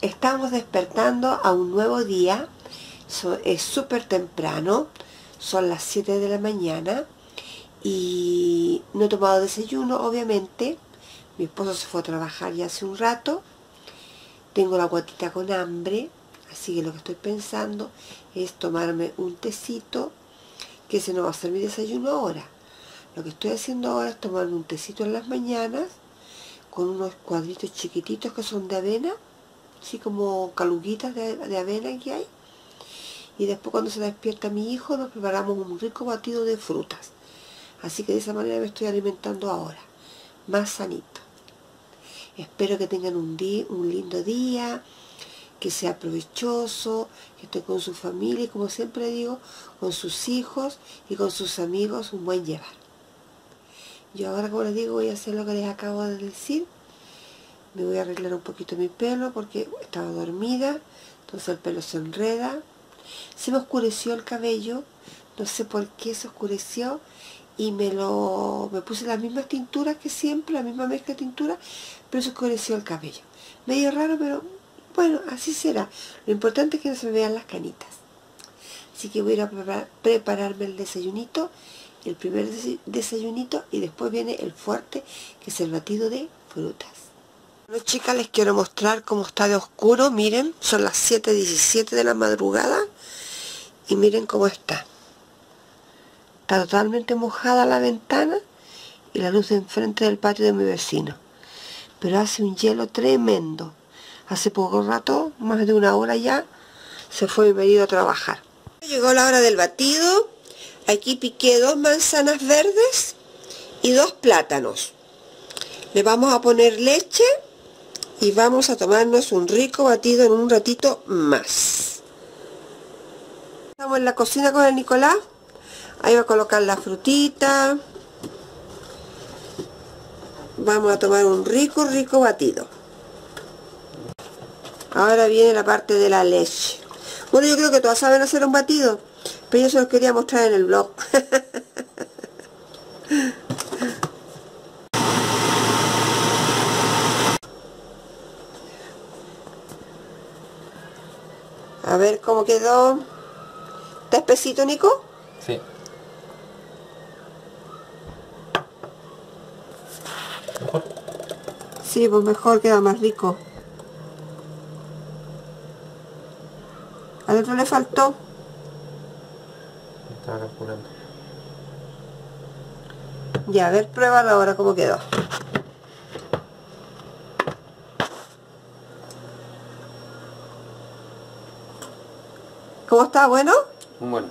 estamos despertando a un nuevo día. es súper temprano. Son las 7 de la mañana. Y no he tomado desayuno, obviamente. Mi esposo se fue a trabajar ya hace un rato. Tengo la guatita con hambre. Así que lo que estoy pensando es tomarme un tecito. Que se no va a ser mi desayuno ahora. Lo que estoy haciendo ahora es tomarme un tecito en las mañanas con unos cuadritos chiquititos que son de avena, así como caluguitas de, avena que hay. Y después cuando se despierta mi hijo nos preparamos un rico batido de frutas. Así que de esa manera me estoy alimentando ahora, más sanito. Espero que tengan un, día, un lindo día, que sea provechoso, que estén con su familia y como siempre digo, con sus hijos y con sus amigos un buen llevar. Yo ahora, como les digo, voy a hacer lo que les acabo de decir. Me voy a arreglar un poquito mi pelo porque estaba dormida, entonces el pelo se enreda. Se me oscureció el cabello, no sé por qué se oscureció y me lo me puse las mismas tinturas que siempre, la misma mezcla de tintura, pero se oscureció el cabello. Medio raro, pero bueno, así será. Lo importante es que no se me vean las canitas. Así que voy a ir a prepararme el desayunito el primer desayunito y después viene el fuerte, que es el batido de frutas. Bueno chicas, les quiero mostrar cómo está de oscuro, miren, son las 7.17 de la madrugada y miren cómo está. Está totalmente mojada la ventana y la luz de enfrente del patio de mi vecino. Pero hace un hielo tremendo. Hace poco rato, más de una hora ya, se fue mi marido a trabajar. Llegó la hora del batido Aquí piqué dos manzanas verdes y dos plátanos. Le vamos a poner leche y vamos a tomarnos un rico batido en un ratito más. Estamos en la cocina con el Nicolás. Ahí va a colocar la frutita. Vamos a tomar un rico, rico batido. Ahora viene la parte de la leche. Bueno, yo creo que todas saben hacer un batido. Pero yo se los quería mostrar en el blog. Cómo quedó. ¿Está espesito, Nico? Sí. ¿Mejor? Sí, pues mejor, queda más rico. Al otro le faltó. Ya, a ver, pruébalo ahora cómo quedó. ¿Cómo está? ¿Bueno? Bueno.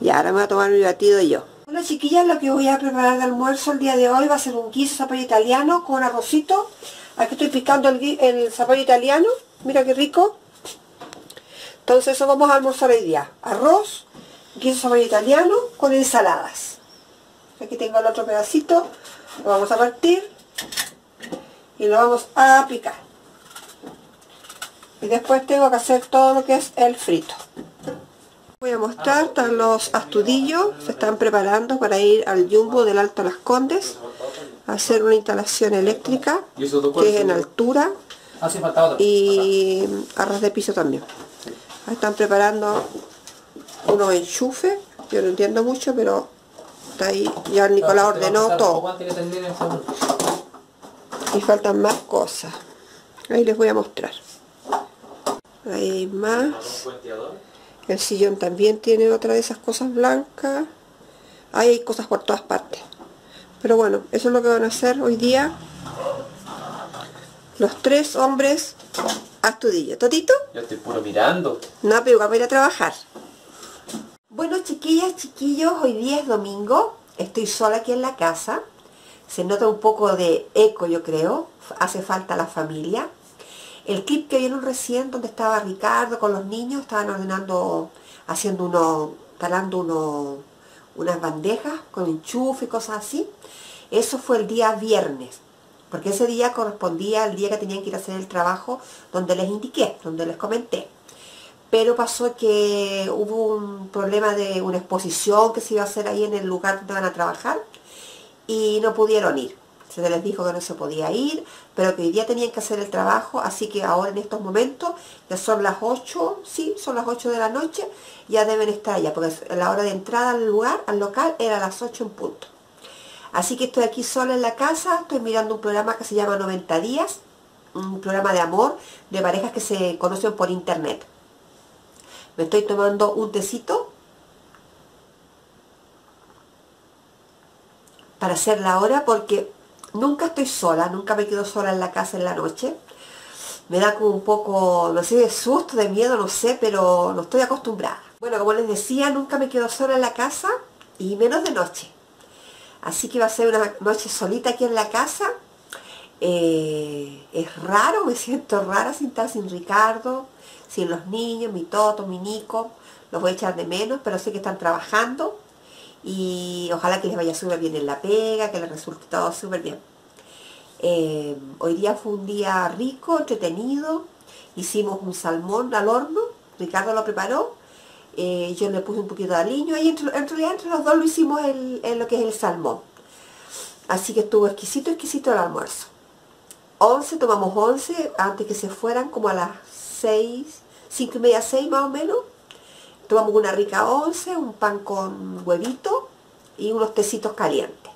Ya, ahora me voy a tomar mi batido yo. Bueno, chiquillas, lo que voy a preparar de almuerzo el día de hoy va a ser un guiso zapallo italiano con arrocito. Aquí estoy picando el, el zapallo italiano. Mira qué rico. Entonces eso vamos a almorzar hoy día. Arroz, queso sabor italiano con ensaladas. Aquí tengo el otro pedacito, lo vamos a partir y lo vamos a picar. Y después tengo que hacer todo lo que es el frito. Voy a mostrar, están los astudillos, se están preparando para ir al Jumbo del Alto Las Condes a hacer una instalación eléctrica que es en altura y a ras de piso también. Están preparando unos enchufes, yo no entiendo mucho, pero está ahí, ya Nicolás ordenó todo. Y faltan más cosas. Ahí les voy a mostrar. Ahí hay más. El sillón también tiene otra de esas cosas blancas. Ahí hay cosas por todas partes. Pero bueno, eso es lo que van a hacer hoy día los tres hombres astudillos. ¿Totito? Yo estoy puro mirando. No, pero vamos a ir a trabajar. Bueno, chiquillas, chiquillos, hoy día es domingo. Estoy sola aquí en la casa. Se nota un poco de eco, yo creo. Hace falta la familia. El clip que vieron recién, donde estaba Ricardo con los niños, estaban ordenando, haciendo uno, talando unas bandejas con enchufe y cosas así. Eso fue el día viernes, porque ese día correspondía al día que tenían que ir a hacer el trabajo donde les indiqué, donde les comenté pero pasó que hubo un problema de una exposición que se iba a hacer ahí en el lugar donde van a trabajar y no pudieron ir. Se les dijo que no se podía ir, pero que hoy día tenían que hacer el trabajo, así que ahora en estos momentos, ya son las 8, sí, son las 8 de la noche, ya deben estar allá, porque la hora de entrada al lugar, al local, era las 8 en punto. Así que estoy aquí sola en la casa, estoy mirando un programa que se llama 90 días, un programa de amor de parejas que se conocen por internet. Me estoy tomando un tecito para hacer la hora porque nunca estoy sola, nunca me quedo sola en la casa en la noche. Me da como un poco, no sé, de susto, de miedo, no sé, pero no estoy acostumbrada. Bueno, como les decía, nunca me quedo sola en la casa y menos de noche. Así que va a ser una noche solita aquí en la casa. Eh, es raro, me siento rara sin estar sin Ricardo, sin los niños, mi Toto, mi Nico. Los voy a echar de menos, pero sé que están trabajando y ojalá que les vaya súper bien en la pega, que les resulte todo súper bien. Eh, hoy día fue un día rico, entretenido, hicimos un salmón al horno, Ricardo lo preparó, eh, yo le puse un poquito de aliño y entre, entre los dos lo hicimos el, lo que es el salmón. Así que estuvo exquisito, exquisito el almuerzo. 11, tomamos 11 antes que se fueran como a las 6, 5 y media, 6 más o menos. Tomamos una rica once, un pan con huevito y unos tecitos calientes.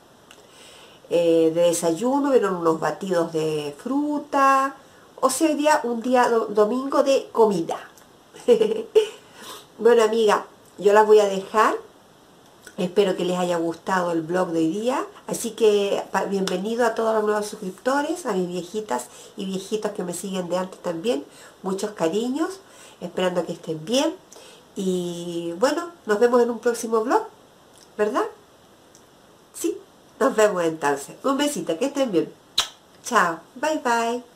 Eh, de desayuno vieron unos batidos de fruta. O sea, día un día domingo de comida. bueno, amiga, yo las voy a dejar. Espero que les haya gustado el blog de hoy día. Así que bienvenido a todos los nuevos suscriptores, a mis viejitas y viejitos que me siguen de antes también. Muchos cariños, esperando que estén bien. Y bueno, nos vemos en un próximo vlog, ¿verdad? Sí, nos vemos entonces. Un besito, que estén bien. Chao, bye bye.